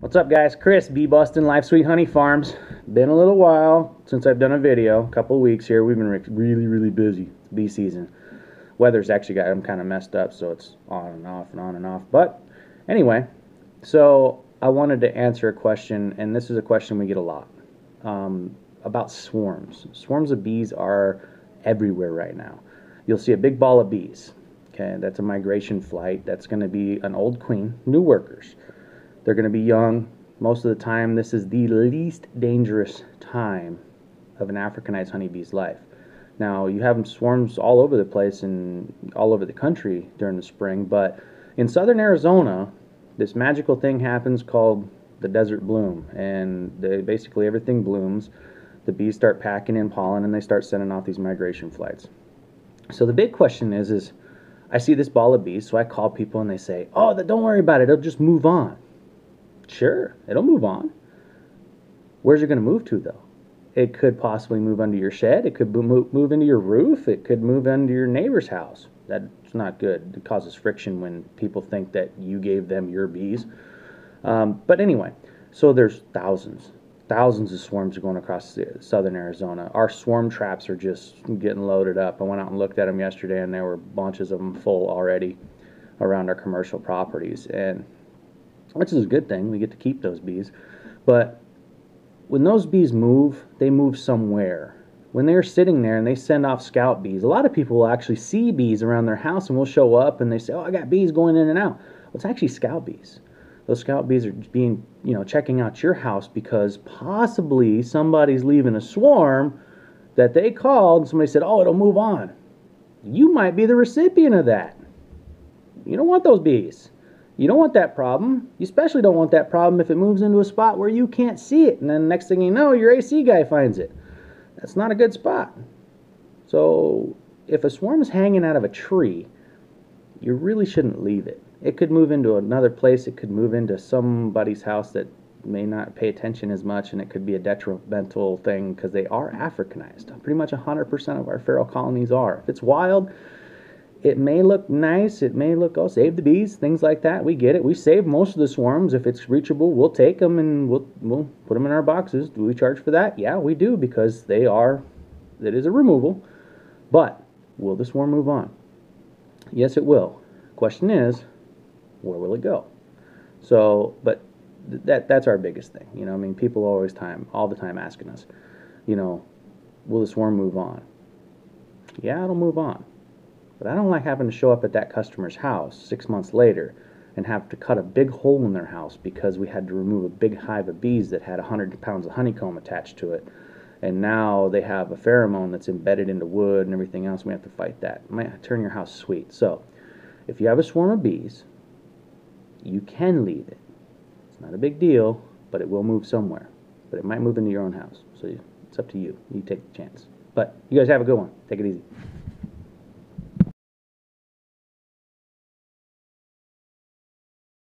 What's up guys? Chris, Bee Bustin' Life'Sweet Honey Farms. Been a little while since I've done a video, a couple weeks here. We've been really, really busy. It's bee season. Weather's actually got them kind of messed up, so it's on and off and on and off. But anyway, so I wanted to answer a question, and this is a question we get a lot, um, about swarms. Swarms of bees are everywhere right now. You'll see a big ball of bees. Okay, that's a migration flight. That's going to be an old queen, new workers. They're going to be young. Most of the time, this is the least dangerous time of an Africanized honeybee's life. Now, you have swarms all over the place and all over the country during the spring, but in southern Arizona, this magical thing happens called the desert bloom, and they, basically everything blooms. The bees start packing in pollen, and they start sending off these migration flights. So the big question is, is I see this ball of bees, so I call people and they say, "Oh, don't worry about it; it'll just move on." Sure, it'll move on. Where's it going to move to, though? It could possibly move under your shed. It could move into your roof. It could move into your neighbor's house. That's not good. It causes friction when people think that you gave them your bees. Um, but anyway, so there's thousands, thousands of swarms are going across southern Arizona. Our swarm traps are just getting loaded up. I went out and looked at them yesterday, and there were bunches of them full already around our commercial properties. And which is a good thing. We get to keep those bees. But when those bees move, they move somewhere. When they're sitting there and they send off scout bees, a lot of people will actually see bees around their house and will show up and they say, "Oh, I got bees going in and out." Well, it's actually scout bees. Those scout bees are being, you know, checking out your house because possibly somebody's leaving a swarm that they called and somebody said, "Oh, it'll move on." You might be the recipient of that. You don't want those bees. You don't want that problem. You especially don't want that problem if it moves into a spot where you can't see it, and then next thing you know, your AC guy finds it. That's not a good spot. So, if a swarm is hanging out of a tree, you really shouldn't leave it. It could move into another place, it could move into somebody's house that may not pay attention as much, and it could be a detrimental thing because they are Africanized. Pretty much 100% of our feral colonies are. If it's wild, it may look nice. It may look, oh, save the bees, things like that. We get it. We save most of the swarms. If it's reachable, we'll take them and we'll, we'll put them in our boxes. Do we charge for that? Yeah, we do because they are, it is a removal. But will the swarm move on? Yes, it will. Question is, where will it go? So, but that that's our biggest thing. You know, I mean, people always time, all the time asking us, you know, will the swarm move on? Yeah, it'll move on. But I don't like having to show up at that customer's house six months later and have to cut a big hole in their house because we had to remove a big hive of bees that had 100 pounds of honeycomb attached to it. And now they have a pheromone that's embedded into wood and everything else. We have to fight that. Might turn your house sweet. So, if you have a swarm of bees, you can leave it. It's not a big deal, but it will move somewhere. But it might move into your own house. So, it's up to you. You take the chance. But you guys have a good one. Take it easy.